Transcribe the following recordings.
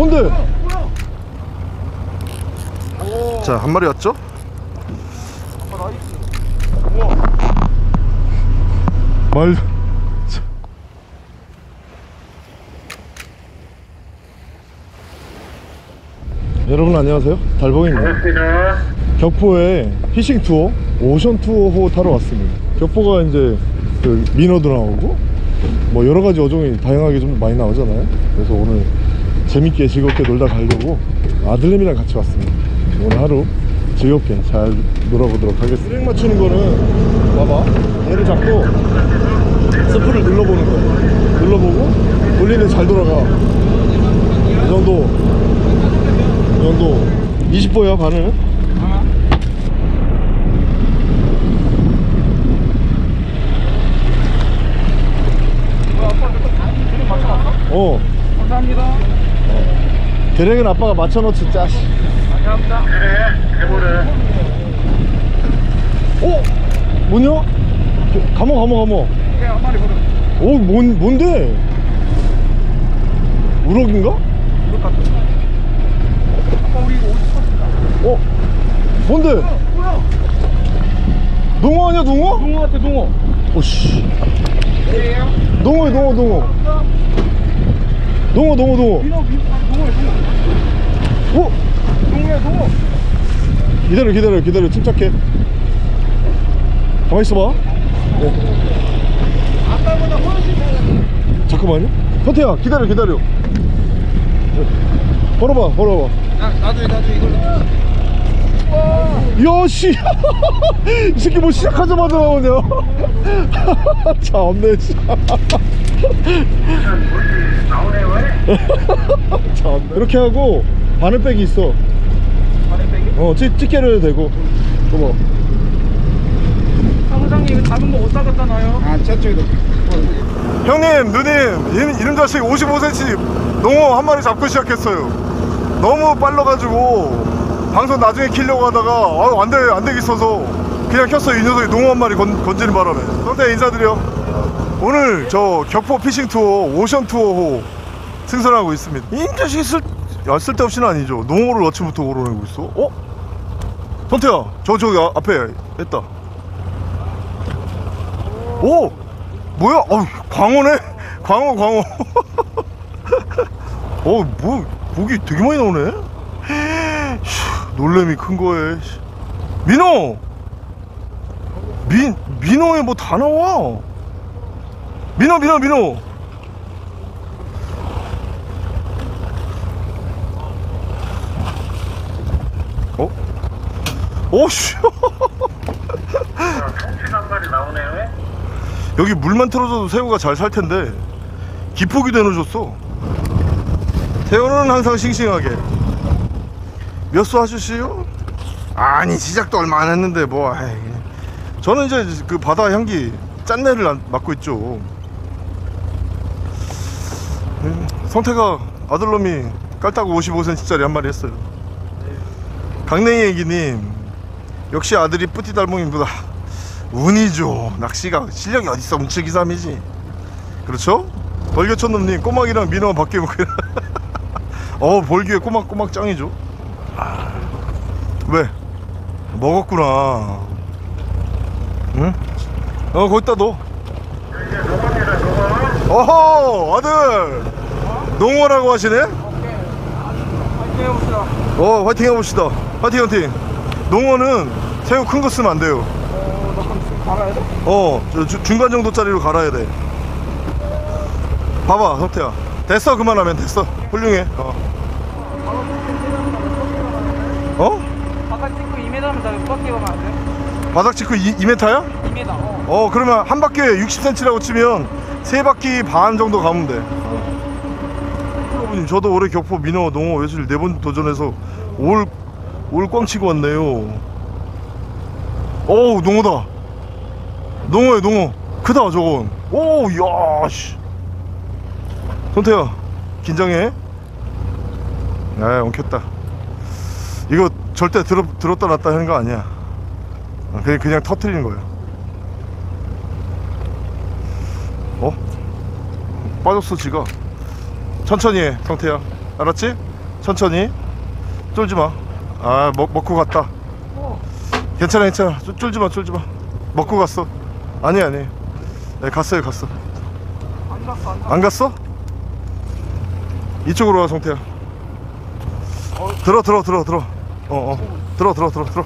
뭔데? 자, 한 마리 왔죠? 말. 자. 여러분 안녕하세요. 달봉입니다. 격포에 피싱 투어, 오션 투어호 타러 왔습니다. 격포가 이제 그 민어도 나오고 뭐 여러 가지 어종이 다양하게 좀 많이 나오잖아요. 그래서 오늘 재밌게 즐겁게 놀다 가려고 아들님이랑 같이 왔습니다. 오늘 하루 즐겁게 잘 놀아보도록 하겠습니다. 브레이크 맞추는 거는 봐봐 얘를 잡고 스프를 눌러보는 거예요. 눌러보고 돌리면 잘 돌아가. 이 정도 이 정도 20보야 반을 어 감사합니다. 드랙은 아빠가 맞춰놓지 짜시 감사합니다. 그래, 해보래. 오! 뭐냐? 감어 감어 감어 한 마리. 오 뭔, 뭔데? 우럭인가? 이거 갖고. 아빠 우리 이거 어디 샀을까? 어? 뭔데? 뭐야? 농어 아니야 농어? 농어 같아, 농어. 오씨 예요? 농어야 농어 농어 농어 농어 농어 민어, 농어. 오! 농어야, 농어. 기다려 기다려 기다려 침착해 가만히 있어봐 아까보다 훨씬 작아. 잠깐만요 선태야 기다려 기다려 걸어봐 걸어봐 나, 나도, 나도 이걸. 야씨 이 새끼 뭐 시작하자마자 나오냐 자 없네? 자 없네 이렇게 하고 바늘 빼기 있어 빼기? 어 찌, 찌개를 해도 되고 봐봐 사무장님, 이거 작은 거못 사갔잖아요. 아, 저쪽에도. 형님 누님 이름, 이름 자식 55cm 농어 한 마리 잡고 시작했어요 너무 빨라가지고 방송 나중에 키려고 하다가 아, 안 돼 안 되겠어서 그냥 켰어요 이 녀석이 농어 한 마리 건, 건지는 바람에 선태 인사드려 오늘 저 격포 피싱 투어 오션 투어호 승선하고 있습니다 이 자식이 쓸, 야, 쓸데없이는 아니죠 농어를 아침부터 걸어내고 있어 어? 선태야 저 저기 아- 앞에 했다 오! 뭐야? 어, 광어네? 광어, 광어. 어, 뭐, 고기 되게 많이 나오네? 휴, 놀래미 큰 거에. 씨. 민호! 민, 민호에 뭐 다 나와. 민호, 민호, 민호. 어? 오씨. 여기 물만 틀어줘도 새우가 잘 살 텐데 기포기도 해놓으셨어 새우는 항상 싱싱하게 몇 수 하셨어요? 아니 시작도 얼마 안 했는데 뭐 아이. 저는 이제 그 바다 향기 짠내를 안- 맡고 있죠 음, 성태가 아들놈이 깔따구 55cm짜리 한 마리 했어요 강냉이 애기님 역시 아들이 뿌띠 달봉이보다 운이죠 낚시가 실력이 어딨어 움츠기삼이지 그렇죠? 벌교촌놈님 꼬막이랑 민어 바뀌면 그 어 벌교에 꼬막 꼬막 짱이죠? 먹었구나 응? 어 거기다 넣어. 어허 아들 농어라고 하시네? 어 화이팅 해봅시다 화이팅 화이팅 농어는 새우 큰 거 쓰면 안 돼요 갈아야 돼? 어, 저 주- 중간 정도짜리로 갈아야 돼. 봐봐, 석태야. 됐어, 그만하면 됐어. 훌륭해. 어? 어? 바닥 찍고 2m면 다 꺾기 가면 안 돼? 바닥 찍고 2, 2m야? 2m, 어. 어, 그러면 한 바퀴에 60cm라고 치면 세 바퀴 반 정도 가면 돼. 여러분, 저도 올해 격포 민어 농어 외술 네 번 도전해서 올, 올 꽝 치고 왔네요. 어우, 농어다. 농어야, 농어. 크다, 저건. 오, 야, 씨. 손태야, 긴장해. 아, 엉켰다. 이거 절대 들어, 들었다 놨다 하는 거 아니야. 어, 그냥, 그냥 터트리는 거야. 어? 빠졌어, 지가. 천천히 해, 성태야. 알았지? 천천히 쫄지 마 아 먹고 갔다 어. 괜찮아 괜찮아 쫄- 쫄지 마 쫄지 마 먹고 갔어 아니 아니 네 갔어요 갔어 안 갔어 안 갔어? 이쪽으로 와 성태야 들어 들어 들어 들어 어어 들어 들어 들어 들어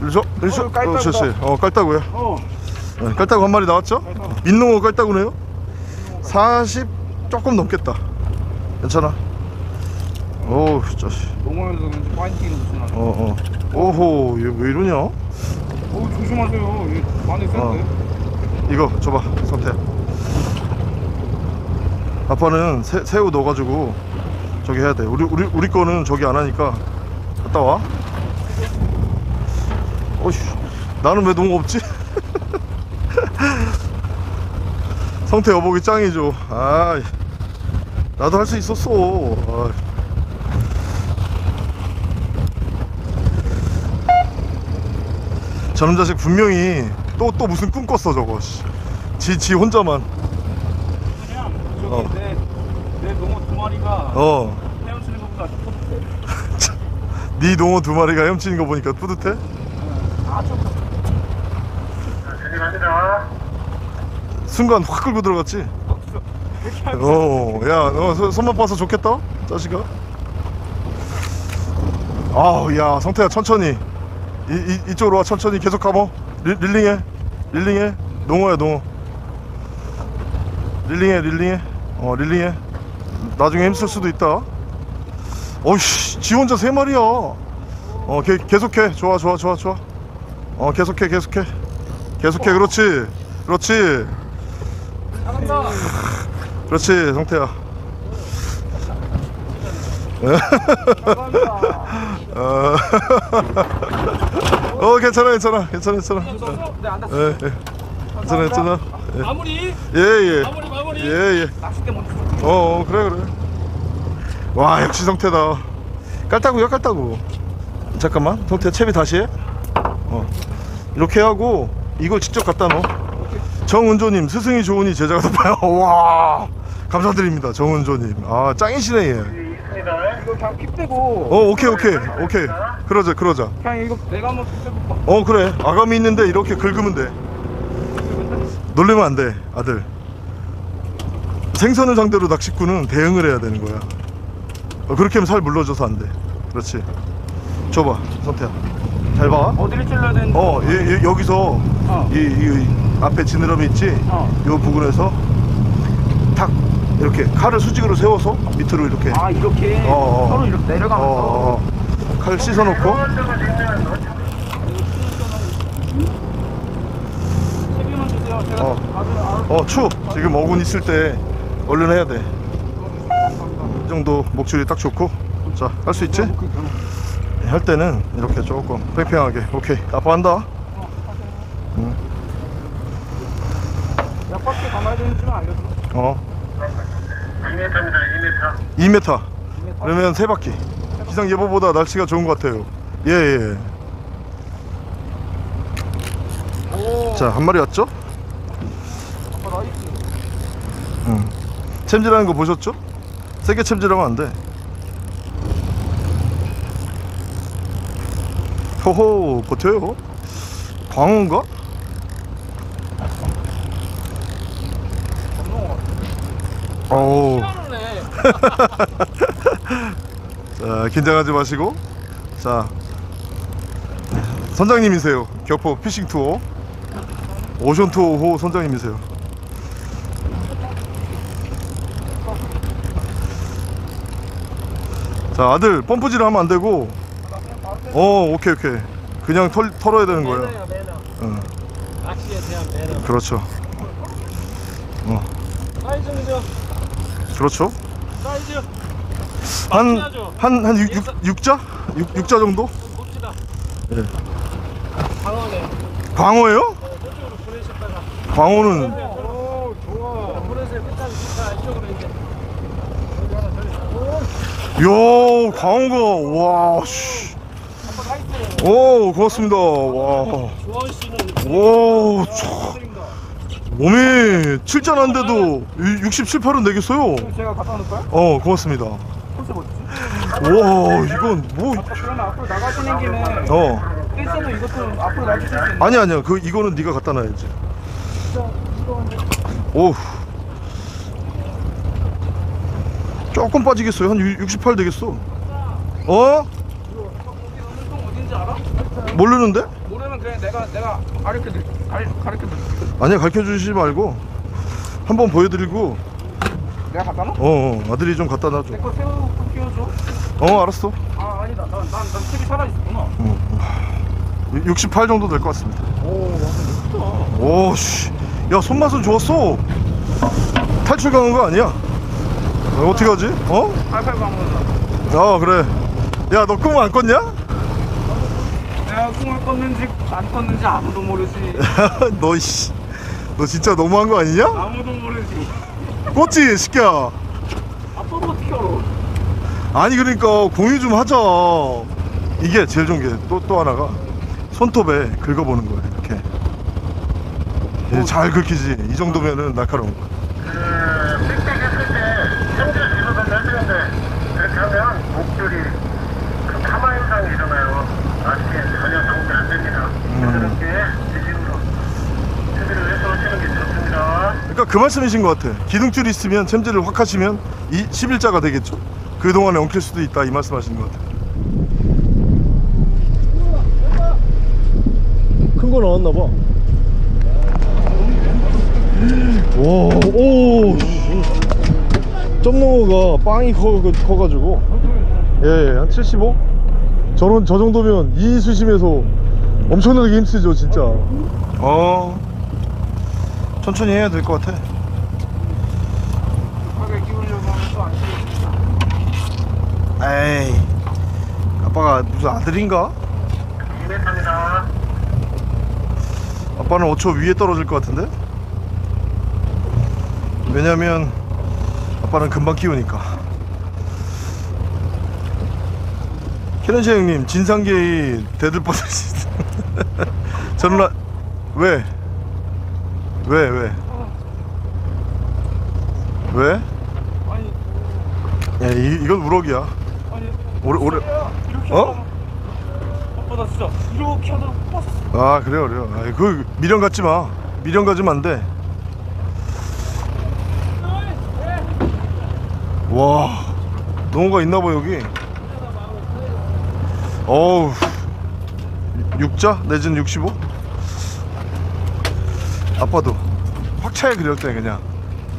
일로 줘 어, 깔따구다. 어, 좋지 어 깔따구야. 어. 네, 깔따구 한 마리 나왔죠? 민농어 깔따구네요? 40 조금 넘겠다. 괜찮아. 오우 자식 농어에서 그런지 파이팅이 무슨 어. 어어 오호 얘 왜 이러냐? 어 조심하세요. 얘 많이 센데? 이거 줘봐 성태야 아빠는 새, 새우 넣어가지고 저기 해야 돼. 우리 우리 우리 거는 저기 안 하니까 갔다 와 어휴 나는 왜 농어 없지 성태 여보기 짱이죠 아 나도 할 수 있었어 아. 저놈 자식 분명히 또 또 무슨 꿈 꿨어 저거 씨. 지, 지 혼자만 그냥 저기 어. 내, 내 농어 두 마리가 어 헤엄치는 것보다 네 농어 두 마리가 헤엄치는 거 보니까 뿌듯해? 아 좋다 순간 확 끌고 들어갔지? 어, 야, 너 손- 손만 봐서 좋겠다, 자식아. 아우, 야, 성태야, 천천히. 이, 이, 이쪽으로 와, 천천히 계속 가봐. 릴, 릴링해, 릴링해. 농어야, 농어. 릴링해, 릴링해. 어, 릴링해. 나중에 힘쓸 수도 있다. 어이씨, 지 혼자 세 마리야. 어, 게, 계속해. 좋아, 좋아, 좋아, 좋아. 어, 계속해, 계속해. 계속해, 그렇지. 그렇지. 그렇지 성태야. 어, 어 괜찮아 괜찮아 괜찮아 괜찮아. 네안 다쳤어 예, 예. 괜찮아 괜찮아. 마무리. 예예. 마무리 마무리. 예예. 낚싯대 먼저 어, 어 그래 그래. 와 역시 성태다. 깔따구야 깔따구. 잠깐만 성태 채비 다시 해어. 이렇게 하고 이걸 직접 갖다 넣어 정은조님 스승이 좋으니 제자가 높아요. 와 감사드립니다 정은조님. 아 짱이시네 얘. 이거 그냥 픽 빼고 어 오케이 오케이 오케이. 그러자 그러자. 그냥 이거 내가 한번 픽 빼볼까? 어 그래. 아감이 있는데 이렇게 긁으면 돼. 놀래면 안 돼 아들. 생선을 상대로 낚시꾼은 대응을 해야 되는 거야. 어, 그렇게 하면 살 물러져서 안 돼. 그렇지. 줘봐 선태야. 잘봐. 어디를 찔러야 되는지 어 이- 이- 여기서 어. 이, 이 앞에 지느러미 있지 어. 요 부분에서 탁 이렇게 칼을 수직으로 세워서 밑으로 이렇게 아 이렇게 어, 어. 서로 이렇게 내려가면서 어, 어, 어. 칼 씻어놓고 어. 어 추! 지금 어군 있을 때 얼른 해야 돼. 이 정도 목줄이 딱 좋고 자 할 수 있지? 할 때는 이렇게 조금 팽팽하게 오케이 아빠 한다 몇 바퀴 감아야 되는지는 알려줘 어 2m입니다 2m 2m 그러면 세 바퀴 기상 예보보다 날씨가 좋은 것 같아요 예예 자한 마리 왔죠? 아빠 nice 응. 챔질하는 거 보셨죠? 세게 챔질하면 안 돼. 호호 버텨요. 광어인가? 어우. 자 긴장하지 마시고. 자 선장님이세요. 격포 피싱 투어. 오션 투어 호 선장님이세요. 자 아들 펌프질 하면 안 되고. 어 오케이 오케이. 그냥 털, 털어야 되는 매너. 응, 낚시에 대한 매너. 그렇죠 어 사이즈는요 그렇죠. 사이즈 한 맞춰야죠. 한 한 육자육자 정도? 봅시다. 예. 방어네. 광어예요? 저쪽으로 보내셨다가. 광어는 오 좋아. 보내세요. 끝까지 자 이쪽으로 이제. 야 광어가 와씨. 오 고맙습니다. 와. 주원 씨는 와, 참. 몸이 칠잔한데도 67, 8은 내겠어요. 제가 갖다 놓을까요? 어, 고맙습니다. 어디지? 와 이건 뭐 아까 그러면 앞으로 나가시는 김에 어. 일선도 이것도 앞으로 놔주실 수 있는 아니 아니야 그 이거는 네가 갖다 놔야지 오 조금 빠지겠어요 한 68 되겠어 어? 어딘지 알아? 모르는데? 모르면 그냥 내가 내가 가르쳐 드 가르쳐 드릴게 아니야 가르쳐 주시지 말고 한번 보여드리고. 내가 갖다 놔? 어, 어 아들이 좀 갖다 놔줘. 내거 새우 끼워줘. 어 알았어. 아 아니다. 난난 난 책이 살아있었구나. 68 정도 될 것 같습니다. 오 완전 예쁘다. 오 씨. 야 손맛은 좋았어. 탈출 강한 거 아니야? 어, 어떻게 하지? 어? 팔팔 방문다 아 그래. 야 너 꿈 안 꿨냐? 내가 꿈을 꿨는지 안 꿨는지 아무도 모르지. 너 씨. 너 진짜 너무한 거 아니냐? 아무도 모르지. 꿨지 시끼야. 아빠도 어떻게 알아? 아니 그러니까 공유 좀 하자. 이게 제일 좋은 게 또 또 하나가 손톱에 긁어보는 거야 이렇게. 이제 잘 긁히지. 이 정도면은 날카로운 거 그 삑삑했을 때 현재 집어서 해주는데 그렇게 하면 목줄이 그 파마 현상이 일어나요. 아직은 전혀 도움이 안 됩니다. 그렇게 지식으로 준비를 해서 하시는 게 좋습니다. 그 말씀이신 것 같아. 기둥줄 있으면 챔질을 확 하시면 이 11자가 되겠죠. 그동안에 엉킬 수도 있다 이 말씀 하시는 것 같아. 큰거 나왔나 봐. 와, 오, 점농어가. 빵이 커, 커가지고, 예, 한 75? 저런, 저 정도면 이 수심에서 엄청나게 힘쓰죠, 진짜. 어, 천천히 해야 될 것 같아. 급하게 끼우려고 하면 또안 되겠다 에이, 아빠가 무슨 아들인가? 2m입니다. 아빠는 5초 위에 떨어질 것 같은데? 왜냐면 아빠는 금방 키우니까 캐런시 형님 진상계의 대들 뻔했어 저는 라... 왜? 왜 왜? 왜? 아니 야 이, 이건 우럭이야. 아니 오래 오래. 야, 이렇게 어? 하다가 아빠 나 진짜 이렇게 하다가 뽑았어. 아 그래요 그래요. 아, 그 미련 갖지 마. 미련 가지면 안 돼. 와 농어가 있나봐 여기. 어우 6자? 내지는 65 아빠도 확 차야 그럴 때 그냥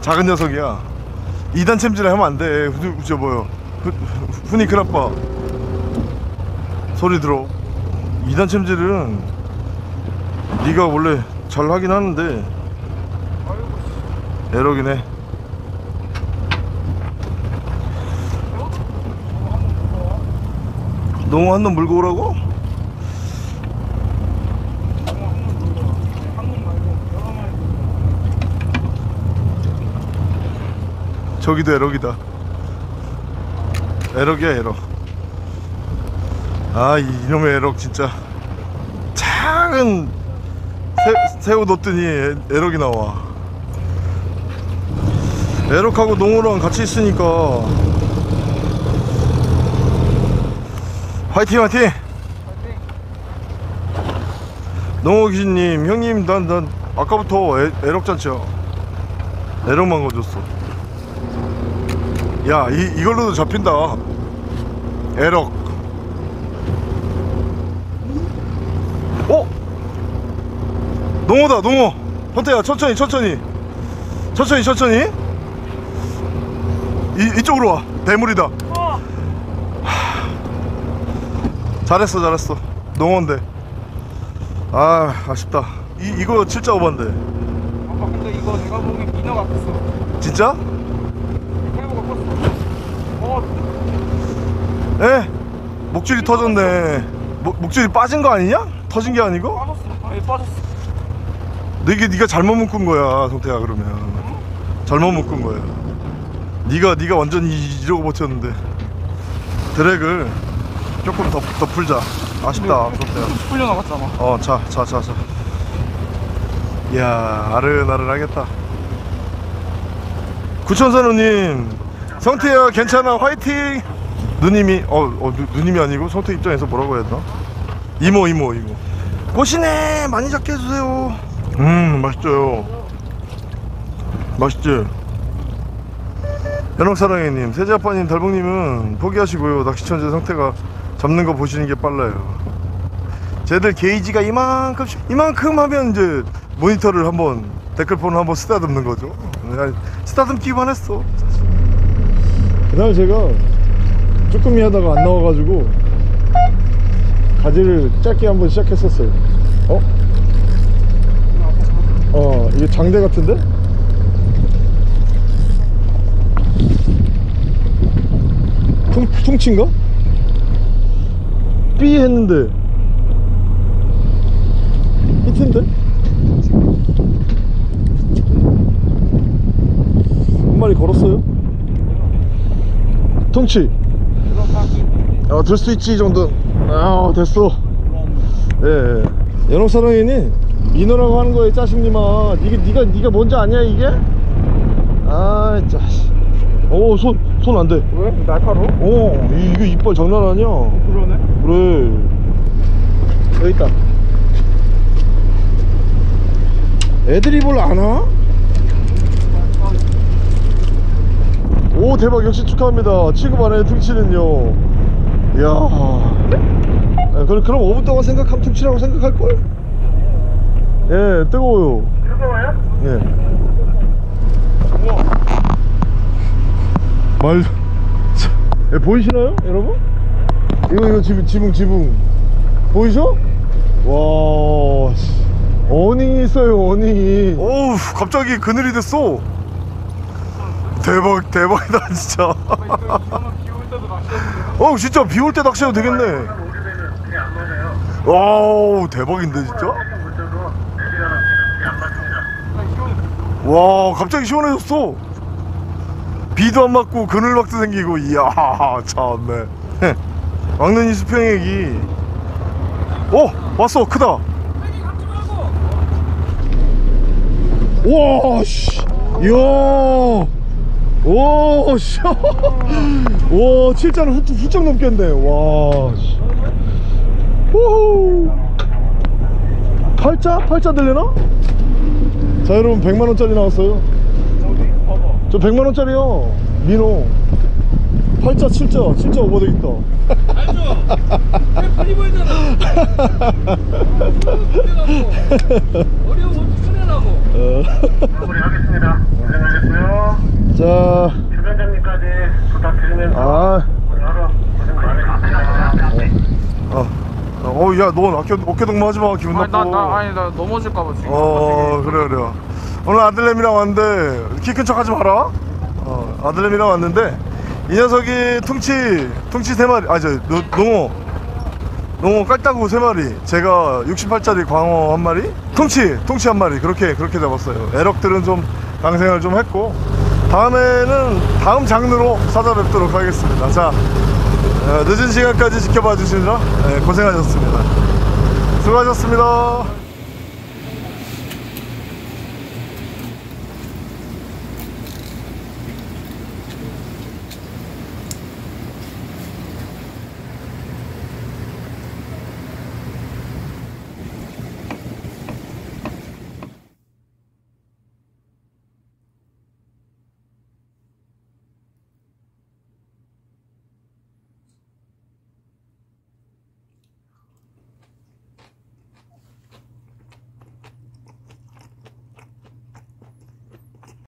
작은 녀석이야. 2단 챔질을 하면 안돼. 저 뭐요 후- 훈이 큰아빠. 소리 들어. 2단 챔질은 네가 원래 잘 하긴 하는데 에러긴 해 농어 한 놈 물고 오라고? 한국 말고 여러 마리 저기도 에럭이다. 에럭이야 에럭 아 이- 이놈의 에럭 진짜. 작은 새, 새우 넣더니 에, 에럭이 나와. 에럭하고 농어랑 같이 있으니까. 화이팅 화이팅! 농어 귀신님 형님 난, 난 아까부터 에, 에럭 잔치야. 에럭만 거줬어 야, 이, 이걸로도 잡힌다. 에럭. 어? 농어다, 농어. 헌태야, 천천히, 천천히. 천천히, 천천히. 이, 이쪽으로 와. 대물이다. 하. 잘했어, 잘했어. 농어인데. 아, 아쉽다. 이, 이거 진짜 오반데. 아빠 근데 이거 내가 보기엔 민어 같았어 진짜? 에? 목줄이 터졌네. 목, 목줄이 빠진 거 아니냐? 터진 게 아니고? 빠졌어 아니 빠졌어 네게 네가 잘못 묶은 거야, 성태야 그러면. 잘못 묶은 거야. 네가 네가 완전히 이러고 버텼는데. 드랙을 조금 더, 더 풀자. 아쉽다, 성태야. 풀려나갔잖아 어, 자, 자, 자, 자. 이야, 아른아른하겠다. 구천선우님, 성태야 괜찮아, 화이팅! 누님이 어, 어 누, 누님이 아니고 성태 입장에서 뭐라고 해야 되나? 이모 이모 이모. 꼬시네! 많이 잡게 해주세요. 음 맛있죠 맛있지? 연옥사랑해님 세제아빠님 달봉님은 포기하시고요. 낚시천재 성태가 잡는 거 보시는 게 빨라요. 쟤들 게이지가 이만큼씩 이만큼 하면 이제 모니터를 한번 댓글폰을 한번 쓰다듬는 거죠. 쓰다듬기만 했어 그날 제가 쭈꾸미 하다가 안 나와가지고 가지를 짧게 한번 시작했었어요 어? 어 이게 장대 같은데? 퉁, 퉁친가? 삐 했는데 히트인데? 한 마리 걸었어요? 통치. 어, 들 수 있지 이 정도 아 됐어. 예, 예. 연옥사랑이니? 민호라고 하는 거에 짜식님아. 이게 네가 네가 뭔지 아냐 이게? 아 짜식 오손 손 안돼. 왜? 날카로워? 어 이- 이거 이빨 장난 아니야. 그러네? 그래. 여기 있다. 애들이 뭘 아나? 오 대박 역시 축하합니다 취급 안해 퉁치는요 이야 아, 그럼, 그럼 5분 동안 생각하면 퉁치라고 생각할걸? 예 뜨거워요 뜨거워요? 예. 말, 자, 예, 보이시나요, 여러분? 이거 이거 지붕 지붕 지붕 보이죠? 와, 씨. 어닝이 있어요 어닝이. 어우 갑자기 그늘이 됐어. 대박 대박이다 진짜. 어 진짜 비 올 때 낚시해도 되겠네. 와우 대박인데 진짜. 와 갑자기 시원해졌어 비도 안 맞고 그늘막도 생기고 이야 참네 막는 이 수평액이 오 왔어 크다 와씨 이야 오씨 와 칠자는 훌쩍, 훌쩍 넘겠네 와 씨 호호 팔자? 팔자 들려나? 자 여러분 100만원짜리 나왔어요 저 100만원짜리요 민호 팔자 7자 7자 오버 되겠다 알죠? 보이잖아. 어려운 옷 꺼내라고. 어. 마무리 하겠습니다. 고생하셨고요. 자 주변장님까지 부탁드리면서 아, 오늘 하루 고생 많으셨습니다. 어, 어, 야, 넌 어깨, 어깨 동무 하지 마, 기분 아니. 나, 나 아니 나 넘어질까봐 지금 어, 그래, 그래. 오늘 아들내미랑 왔는데, 키 큰 척 하지 마라. 어, 아들내미랑 왔는데, 이 녀석이 퉁치, 퉁치 세 마리, 아, 저, 노, 농어. 농어 깔따구 세 마리, 제가 68짜리 광어 한 마리, 퉁치, 퉁치 한 마리, 그렇게, 그렇게 잡았어요. 애럭들은 좀 강생을 좀 했고, 다음에는 다음 장르로 찾아뵙도록 하겠습니다. 자, 어, 늦은 시간까지 지켜봐 주시느라 예, 고생하셨습니다. 수고하셨습니다.